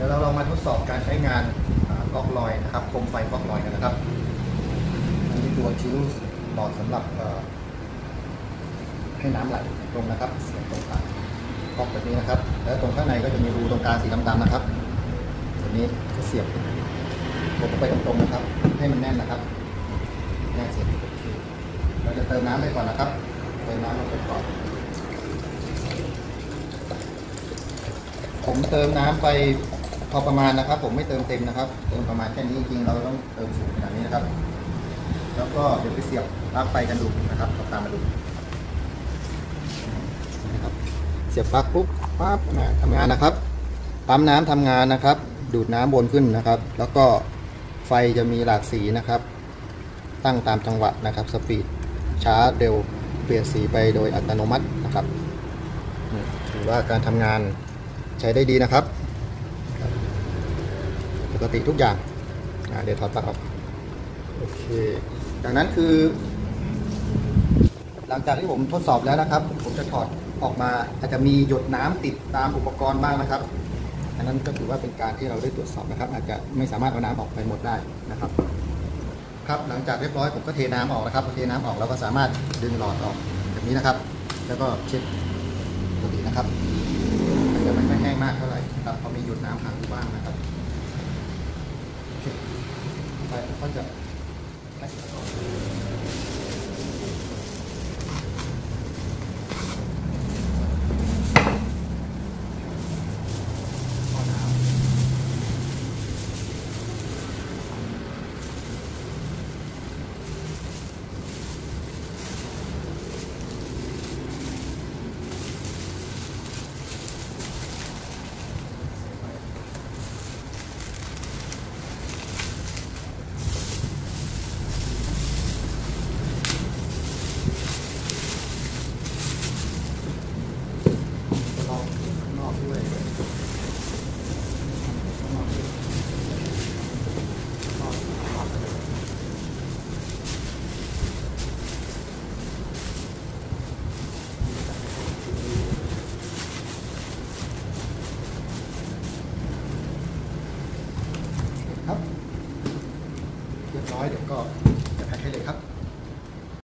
ดี๋ยวเราลองมาทดสอบการใช้งานก๊อกลอยนะครับโคมไฟก๊อกลอยกันนะครับอันนี้ตัวชิ้นหลอดสำหรับให้น้ำไหลลงนะครับเสียบตรงกลางก๊อกแบบนี้นะครับ แล้วตรงข้างในก็จะมีรูตรงกลางสีดำๆนะครับตัวนี้ก็เสียบกดลงไปตรงๆนะครับ ให้มันแน่นนะครับแน่นเสร็จโอเคเราจะเติมน้ำไปก่อนนะครับเติมน้ำลงไปก่อนผมเติมน้ำไป พอประมาณนะครับ ผมไม่เติมเต็มนะครับ เติมประมาณแค่นี้จริงเราต้องเติมสูงขนาดนี้นะครับ แล้วก็เดี๋ยวไปเสียบปลั๊กไฟกันดูนะครับตามมาดูนะครับ เสียบปลั๊กปุ๊บปั๊บนะทำงานนะครับปั๊มน้ำทำงานนะครับ ดูดน้ำวนขึ้นนะครับ แล้วก็ไฟจะมีหลากสีนะครับ ตั้งตามจังหวะนะครับ สปีดช้าเร็วเปลี่ยนสีไปโดยอัตโนมัตินะครับถือว่าการทำงานใช้ได้ดีนะครับ กติทุกอย่างเดี๋ยวถอดปลั๊กออกโอเคจากนั้นคือ หลังจากที่ผมทดสอบแล้วนะครับ ผมจะถอดออกมาอาจจะมีหยดน้ำติดตามอุปกรณ์บ้างนะครับ อันนั้นก็ถือว่าเป็นการที่เราได้ตรวจสอบนะครับ อาจจะไม่สามารถเอาน้ำออกไปหมดได้นะครับ ครับหลังจากเรียบร้อยผมก็เทน้ำออกนะครับเทน้ำออกเราก็สามารถดึงหลอดออกแบบนี้นะครับ แล้วก็เช็ดปกตินะครับอาจจะไม่แห้งมากเท่าไหร่นะครับเพรามีหยดน้ำขังอยู่บ้างนะครับ โอเค น้อยเดี๋ยวก็จะแพ็คให้เลยครับ